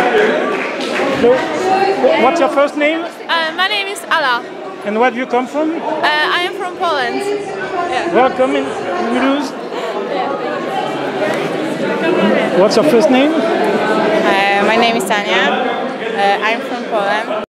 Hello. what's your first name? Uh, my name is Ala. And where do you come from? Uh, I am from Poland. Yeah. Welcome in Mulhouse. What's your first name? Uh, my name is Tanya. Uh, I'm from Poland.